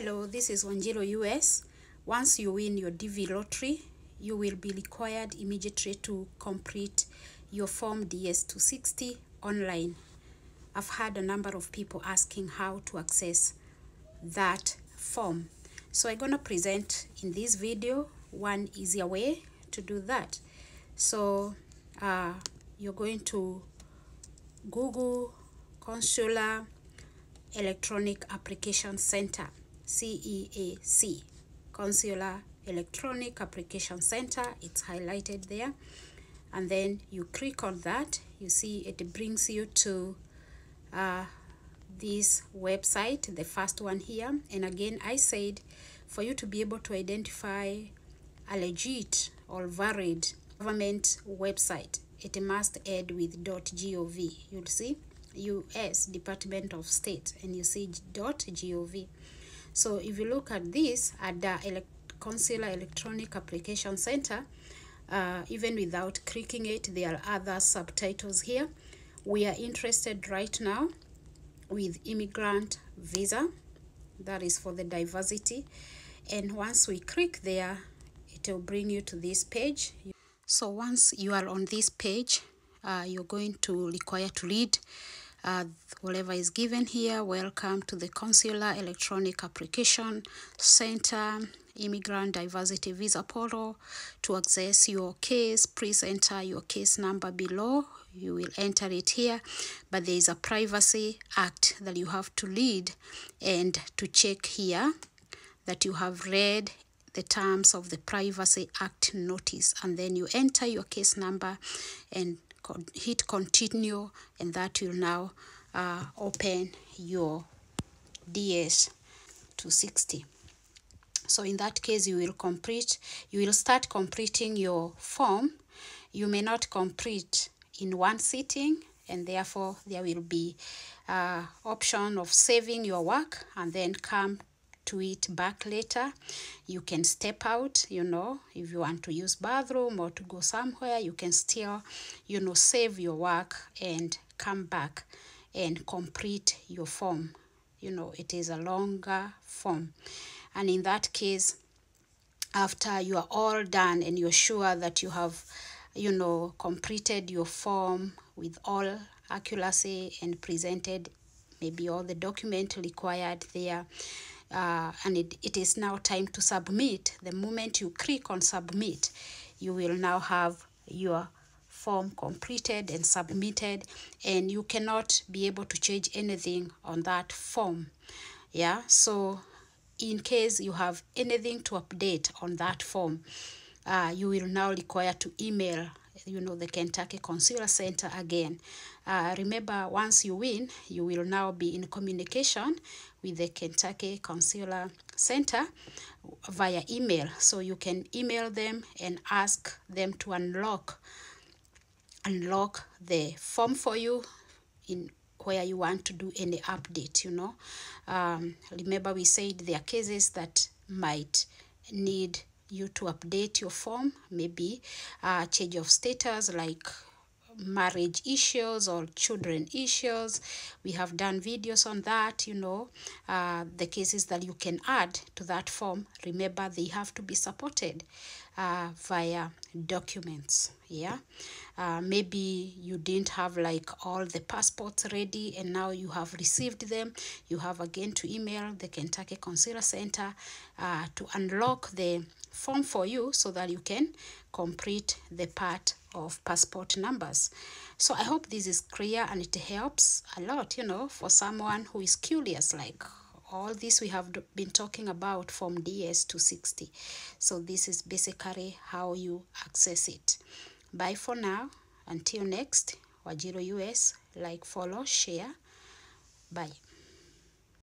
Hello, this is Wanjiru US. Once you win your DV lottery, you will be required immediately to complete your form DS260 online. I've had a number of people asking how to access that form. So I'm going to present in this video one easier way to do that. So uh, you're going to Google Consular Electronic Application Center, CEAC, Consular Electronic Application Center. It's highlighted there. And then you click on that. You see it brings you to uh, this website, the first one here. And again, I said for you to be able to identify a legit or valid government website, it must end with .gov. You'll see US Department of State and you see .gov. So if you look at this at the Consular Electronic Application Center, uh, even without clicking it, there are other subtitles here. We are interested right now with immigrant visa. That is for the diversity. And once we click there, it will bring you to this page. So once you are on this page, uh, you're going to require to read uh, whatever is given here. Welcome to the Consular Electronic Application Center Immigrant Diversity Visa Portal. To access your case, please enter your case number below. You will enter it here, but there is a Privacy Act that you have to read and to check here that you have read the terms of the Privacy Act notice and then you enter your case number and hit continue and that will now uh, open your DS 260 so in that case you will complete you will start completing your form. You may not complete in one sitting and therefore there will be uh, option of saving your work and then come to it back later. You can step out you know if you want to use bathroom or to go somewhere you can still you know save your work and come back and complete your form. You know it is a longer form. And in that case after you are all done and you're sure that you have you know completed your form with all accuracy and presented maybe all the document required there uh, and it, it is now time to submit. The moment you click on submit, you will now have your form completed and submitted and you cannot be able to change anything on that form. Yeah, so in case you have anything to update on that form, uh, you will now require to email you know the Kentucky Consular Center again. Uh, remember, once you win, you will now be in communication with the Kentucky Consular Center via email. So you can email them and ask them to unlock unlock the form for you in where you want to do any update, you know. Um, remember we said there are cases that might need you to update your form, maybe uh, change of status like marriage issues or children issues. We have done videos on that you know. Uh, the cases that you can add to that form remember they have to be supported uh, via documents yeah? Uh, maybe you didn't have like all the passports ready and now you have received them. You have again to email the Kentucky Consular Center uh, to unlock the form for you so that you can complete the part of passport numbers. So i hope this is clear and it helps a lot you know for someone who is curious like all this we have been talking about from ds to 60. so this is basically how you access it. Bye for now. Until next wajiro us like follow share. Bye